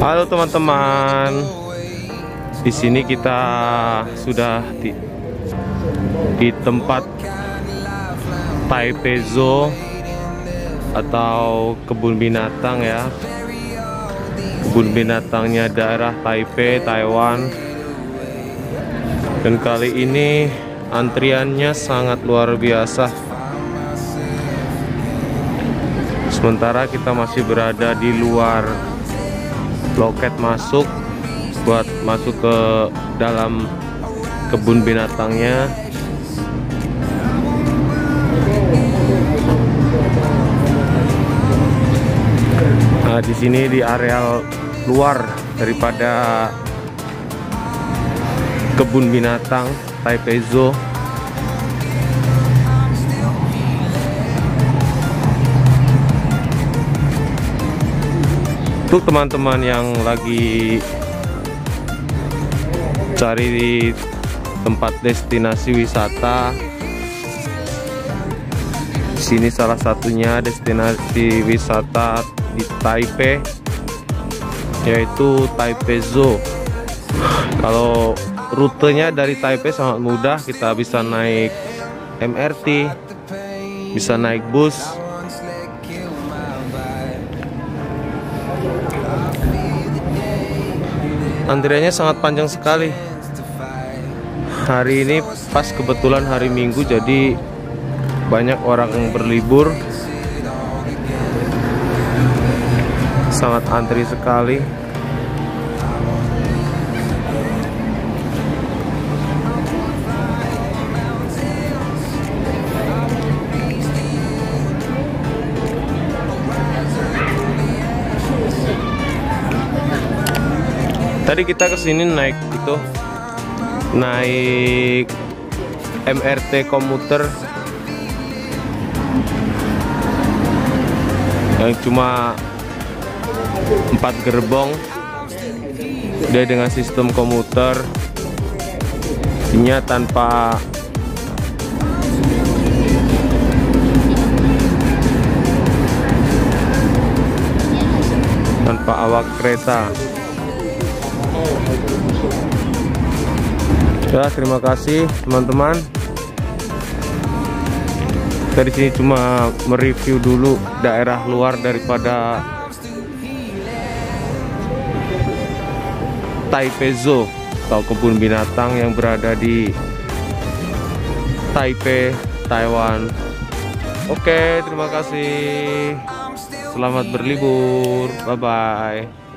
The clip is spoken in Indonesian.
Halo teman-teman. Di sini kita sudah di di tempat Taipei Zoo atau kebun binatang ya. Kebun binatangnya daerah Taipei, Taiwan. Dan kali ini antriannya sangat luar biasa. Sementara kita masih berada di luar loket masuk buat masuk ke dalam kebun binatangnya. Nah, di sini di area luar daripada kebun binatang Taipei Zoo. Untuk teman-teman yang lagi cari di tempat destinasi wisata sini salah satunya destinasi wisata di Taipei yaitu Taipei Zoo. Kalau rutenya dari Taipei sangat mudah kita bisa naik MRT bisa naik bus antriannya sangat panjang sekali. Hari ini pas kebetulan hari Minggu jadi banyak orang berlibur. Sangat antri sekali Tadi kita ke sini naik itu naik MRT komuter yang cuma empat gerbong. Dia dengan sistem komuter nya tanpa tanpa awak kereta Ya, terima kasih teman-teman. Dari sini cuma mereview dulu daerah luar daripada Taipei Zoo atau kebun binatang yang berada di Taipei, Taiwan. Oke, terima kasih. Selamat berlibur. Bye bye.